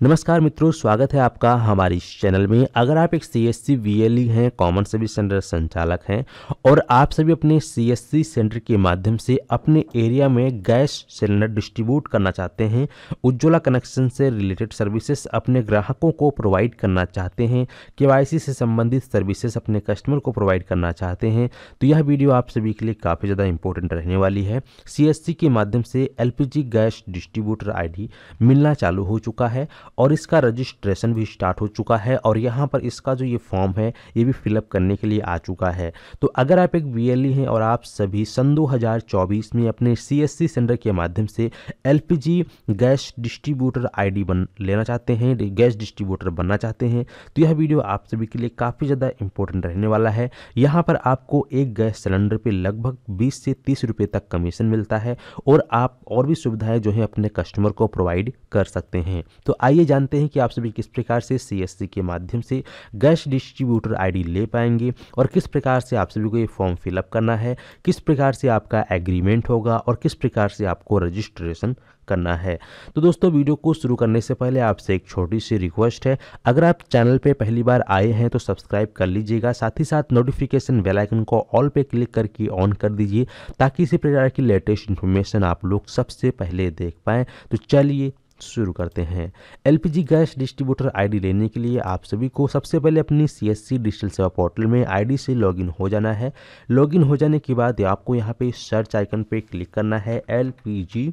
नमस्कार मित्रों, स्वागत है आपका हमारे चैनल में। अगर आप एक C S C V L E हैं कॉमन सर्विस सेंटर संचालक हैं, और आप सभी अपने सी एस सी सेंटर के माध्यम से अपने एरिया में गैस सिलेंडर डिस्ट्रीब्यूट करना चाहते हैं, उज्ज्वला कनेक्शन से रिलेटेड सर्विसेज़ अपने ग्राहकों को प्रोवाइड करना चाहते हैं, के से संबंधित सर्विसेज़ अपने कस्टमर को प्रोवाइड करना चाहते हैं तो यह वीडियो आप सभी के लिए काफ़ी ज़्यादा इंपॉर्टेंट रहने वाली है। CSC के माध्यम से LPG गैस डिस्ट्रीब्यूटर आईडी मिलना चालू हो चुका है और इसका रजिस्ट्रेशन भी स्टार्ट हो चुका है और यहाँ पर इसका जो ये फॉर्म है, ये भी फिलअप करने के लिए आ चुका है। तो अगर आप एक बी एल हैं और आप सभी सन 2024 में अपने सी एस सी सेंटर के माध्यम से L P G gas distributor I D बन, लेना चाहते हैं गैस डिस्ट्रीब्यूटर बनना चाहते हैं तो यह वीडियो आप सभी के लिए काफ़ी ज़्यादा इंपॉर्टेंट रहने वाला है। यहाँ पर आपको एक गैस सिलेंडर पर लगभग बीस से तीस रुपये तक कमीशन मिलता है और आप और भी सुविधाएँ जो है अपने कस्टमर को प्रोवाइड कर सकते हैं। तो आइए जानते हैं कि आप सभी किस प्रकार से सी के माध्यम से गैस डिस्ट्रीब्यूटर आईडी ले पाएँगे और किस प्रकार से आप सभी को ये फॉर्म फिलअप करना है, किस प्रकार से आपका एग्रीमेंट होगा और किस प्रकार से आपको रजिस्ट्रेशन करना है। तो दोस्तों, वीडियो को शुरू करने से पहले आपसे एक छोटी सी रिक्वेस्ट है। अगर आप चैनल पे पहली बार आए हैं तो सब्सक्राइब कर लीजिएगा, साथ ही साथ नोटिफिकेशन बेल आइकन को ऑल पे क्लिक करके ऑन कर दीजिए, ताकि इसी प्रकार की लेटेस्ट इन्फॉर्मेशन आप लोग सबसे पहले देख पाएँ। तो चलिए शुरू करते हैं। एलपीजी गैस डिस्ट्रीब्यूटर आईडी लेने के लिए आप सभी को सबसे पहले अपनी सीएससी डिजिटल सेवा पोर्टल में आईडी से लॉगिन हो जाना है। लॉगिन हो जाने के बाद आपको यहाँ पे सर्च आइकन पे क्लिक करना है, एलपीजी।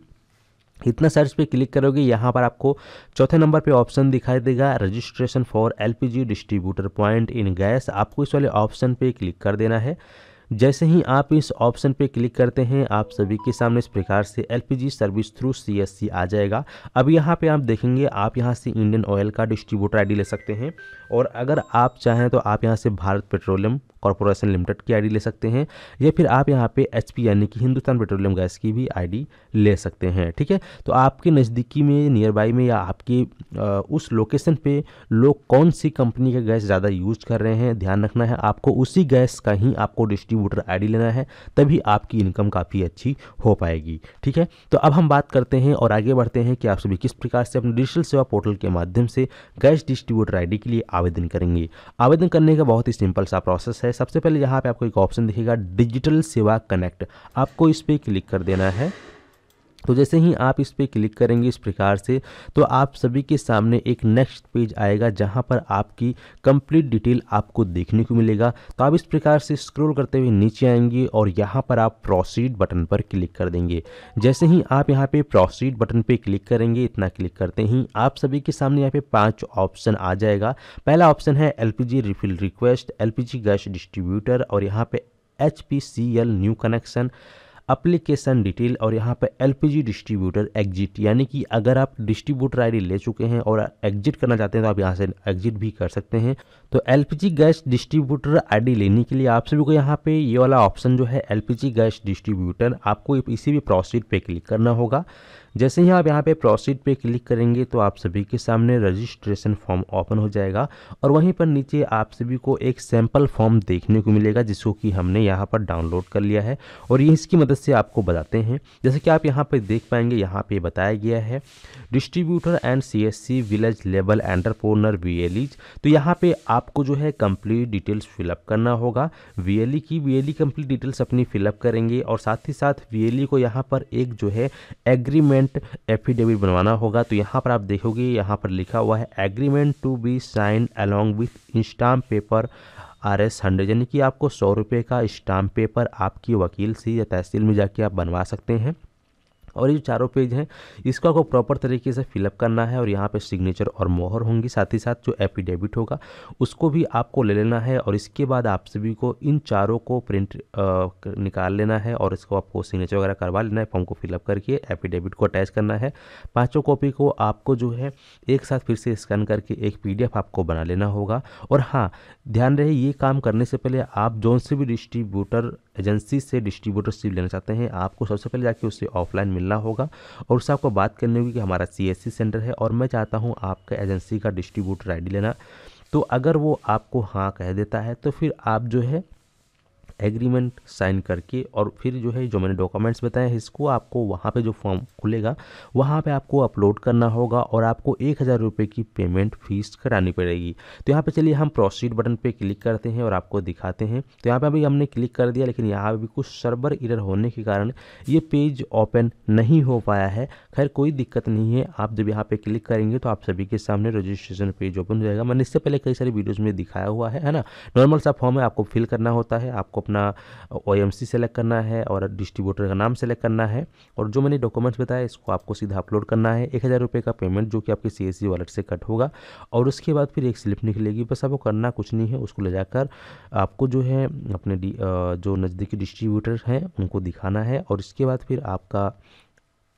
इतना सर्च पे क्लिक करोगे, यहाँ पर आपको चौथे नंबर पे ऑप्शन दिखाई देगा, registration for LPG distributor point in gas. आपको इस वाले ऑप्शन पे क्लिक कर देना है। जैसे ही आप इस ऑप्शन पे क्लिक करते हैं, आप सभी के सामने इस प्रकार से एलपीजी सर्विस थ्रू सीएससी आ जाएगा। अब यहाँ पे आप देखेंगे, आप यहाँ से इंडियन ऑयल का डिस्ट्रीब्यूटर आईडी ले सकते हैं और अगर आप चाहें तो आप यहाँ से भारत पेट्रोलियम कॉरपोरेशन लिमिटेड की आईडी ले सकते हैं या फिर आप यहाँ पे एच यानी कि हिंदुस्तान पेट्रोलियम गैस की भी आईडी ले सकते हैं, ठीक है? तो आपके नज़दीकी में नियर बाई में या आपके उस लोकेशन पे लोग कौन सी कंपनी का गैस ज़्यादा यूज़ कर रहे हैं, ध्यान रखना है, आपको उसी गैस का ही आपको डिस्ट्रीब्यूटर आई लेना है, तभी आपकी इनकम काफ़ी अच्छी हो पाएगी। ठीक है? तो अब हम बात करते हैं और आगे बढ़ते हैं कि आप सभी किस प्रकार से अपने डिजिटल सेवा पोर्टल के माध्यम से गैस डिस्ट्रीब्यूटर आईडी के लिए आवेदन करेंगे। आवेदन करने का बहुत ही सिंपल सा प्रोसेस है। सबसे पहले यहाँ पर आपको एक ऑप्शन दिखेगा, डिजिटल सेवा कनेक्ट। आपको इस पर क्लिक कर देना है। तो जैसे ही आप इस पर क्लिक करेंगे इस प्रकार से तो आप सभी के सामने एक नेक्स्ट पेज आएगा जहाँ पर आपकी कंप्लीट डिटेल आपको देखने को मिलेगा। तो आप इस प्रकार से स्क्रॉल करते हुए नीचे आएँगे और यहाँ पर आप प्रोसीड बटन पर क्लिक कर देंगे। जैसे ही आप यहाँ पे प्रोसीड बटन पे क्लिक करेंगे, इतना क्लिक करते ही आप सभी के सामने यहाँ पे पाँच ऑप्शन आ जाएगा। पहला ऑप्शन है LPG refill request LPG gas distributor और यहाँ पे H new connection application detail और यहाँ पे एलपीजी डिस्ट्रीब्यूटर एग्जिट यानी कि अगर आप डिस्ट्रीब्यूटर आईडी ले चुके हैं और एग्जिट करना चाहते हैं तो आप यहाँ से एग्जिट भी कर सकते हैं। तो एलपीजी गैस डिस्ट्रीब्यूटर आईडी लेने के लिए आप सभी को यहाँ पे ये वाला ऑप्शन जो है एलपीजी गैस डिस्ट्रीब्यूटर आपको इसी भी प्रोसीड पे क्लिक करना होगा। जैसे ही आप यहाँ पे प्रोसीड पे क्लिक करेंगे तो आप सभी के सामने रजिस्ट्रेशन फॉर्म ओपन हो जाएगा और वहीं पर नीचे आप सभी को एक सैंपल फॉर्म देखने को मिलेगा जिसको कि हमने यहाँ पर डाउनलोड कर लिया है और ये इसकी मदद से आपको बताते हैं। जैसे कि आप यहाँ पर देख पाएँगे, यहाँ पे बताया गया है distributor and CSC village level entrepreneur V तो यहाँ पे आपको जो है कंप्लीट डिटेल्स फिलअप करना होगा। वीएलई की वी कंप्लीट डिटेल्स अपनी फिलअप करेंगे और साथ ही साथ वीएलई को यहाँ पर एक जो है एग्रीमेंट एग्रीमेंट एफिडेविट बनवाना होगा तो यहाँ पर आप देखोगे, यहाँ पर लिखा हुआ है agreement to be sign along with in stamp paper R S hundred यानी कि आपको सौ रुपये का स्टाम्प पेपर आपकी वकील से या तहसील में जाके आप बनवा सकते हैं। और ये चारों पेज हैं। इसको आपको प्रॉपर तरीके से फिलअप करना है और यहाँ पे सिग्नेचर और मोहर होंगी। साथ ही साथ जो एफिडेविट होगा, उसको भी आपको ले लेना है और इसके बाद आप सभी को इन चारों को प्रिंट निकाल लेना है और इसको आपको सिग्नेचर वगैरह करवा लेना है। फॉर्म को फिलअप करके एफिडेविट को अटैच करना है। पाँचों कॉपी को आपको जो है, एक साथ फिर से स्कैन करके एक पीडीएफ आपको बना लेना होगा। और हाँ ध्यान रहे, ये काम करने से पहले आप जोन से भी डिस्ट्रीब्यूटर एजेंसी से डिस्ट्रीब्यूटरशिप लेना चाहते हैं, आपको सबसे पहले जाके उससे ऑफलाइन मिलना होगा और उससे आपको बात करनी होगी कि हमारा सीएससी सेंटर है और मैं चाहता हूँ आपका एजेंसी का डिस्ट्रीब्यूटर आईडी लेना। तो अगर वो आपको हाँ कह देता है तो फिर आप जो है एग्रीमेंट साइन करके और फिर जो है, जो मैंने डॉक्यूमेंट्स बताए हैं, इसको आपको वहाँ पे जो फॉर्म खुलेगा, वहाँ पे आपको अपलोड करना होगा और आपको एक हज़ार रुपये की पेमेंट फ़ीस करानी पड़ेगी। तो यहाँ पे चलिए हम प्रोसीड बटन पे क्लिक करते हैं और आपको दिखाते हैं। तो यहाँ पे अभी हमने क्लिक कर दिया, लेकिन यहाँ पे भी कुछ सर्वर इरर होने के कारण ये पेज ओपन नहीं हो पाया है। खैर, कोई दिक्कत नहीं है। आप जब यहाँ पर क्लिक करेंगे तो आप सभी के सामने रजिस्ट्रेशन पेज ओपन हो जाएगा। मैंने इससे पहले कई सारी वीडियोज़ में दिखाया हुआ है है ना? नॉर्मल सा फॉर्म है, आपको फिल करना होता है, आपको अपना ओ एम सी सेलेक्ट करना है और डिस्ट्रीब्यूटर का नाम सेलेक्ट करना है। और जो मैंने डॉक्यूमेंट्स बताया इसको आपको सीधा अपलोड करना है। एक हज़ार रुपये का पेमेंट जो कि आपके सी एस वॉलेट से कट होगा। और उसके बाद फिर एक स्लिप निकलेगी। बस आपको करना कुछ नहीं है। उसको ले जाकर आपको जो है अपने जो नज़दीकी डिस्ट्रीब्यूटर हैं, उनको दिखाना है। और इसके बाद फिर आपका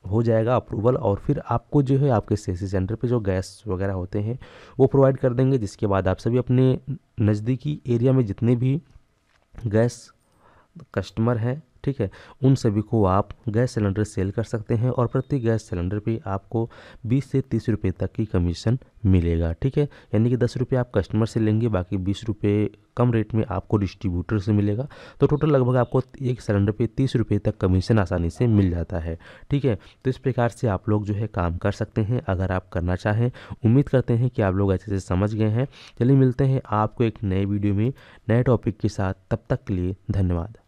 हो जाएगा अप्रूवल और फिर आपको जो है आपके CSC सेंटर पे जो गैस वगैरह होते हैं, वो प्रोवाइड कर देंगे। जिसके बाद आप सभी अपने नज़दीकी एरिया में जितने भी गैस कस्टमर हैं ठीक है? उन सभी को आप गैस सिलेंडर सेल कर सकते हैं और प्रति गैस सिलेंडर पे आपको 20 से 30 रुपए तक की कमीशन मिलेगा, ठीक है? यानी कि दस रुपये आप कस्टमर से लेंगे, बाकी बीस रुपये कम रेट में आपको डिस्ट्रीब्यूटर से मिलेगा। तो टोटल लगभग आपको एक सिलेंडर पे तीस रुपये तक कमीशन आसानी से मिल जाता है, ठीक है? तो इस प्रकार से आप लोग जो है काम कर सकते हैं, अगर आप करना चाहें। उम्मीद करते हैं कि आप लोग अच्छे से समझ गए हैं। चलिए मिलते हैं आपको एक नए वीडियो में नए टॉपिक के साथ। तब तक के लिए धन्यवाद।